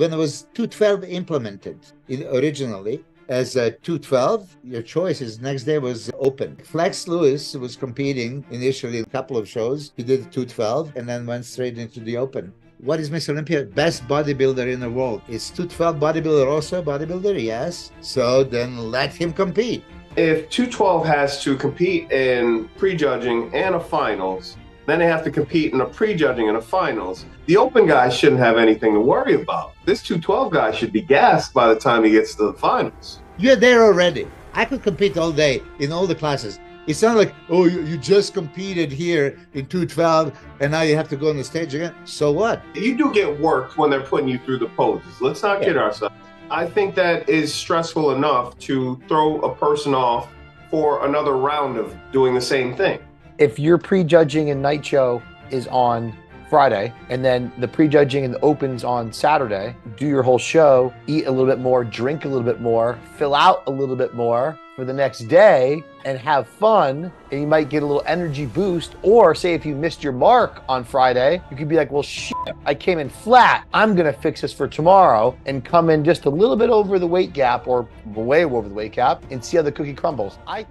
when it was 212 implemented in, originally as a 212, your choice is next day was open. Flex Lewis was competing initially in a couple of shows. He did 212 and then went straight into the open. What is Miss Olympia? Best bodybuilder in the world. Is 212 bodybuilder also a bodybuilder? Yes. So then let him compete. If 212 has to compete in prejudging and a finals, then they have to compete in a prejudging and a finals. The open guy shouldn't have anything to worry about. This 212 guy should be gassed by the time he gets to the finals. You're there already. I could compete all day in all the classes. It's not like, oh, you, you just competed here in 212 and now you have to go on the stage again. So what? You do get worked when they're putting you through the poses. Let's not kid ourselves. I think that is stressful enough to throw a person off for another round of doing the same thing if your prejudging and night show is on Friday and then the prejudging and the opens on Saturday, do your whole show, eat a little bit more, drink a little bit more, fill out a little bit more for the next day and have fun and you might get a little energy boost or say if you missed your mark on Friday, you could be like, "Well, shit, I came in flat. I'm going to fix this for tomorrow and come in just a little bit over the weight gap or way over the weight gap and see how the cookie crumbles." I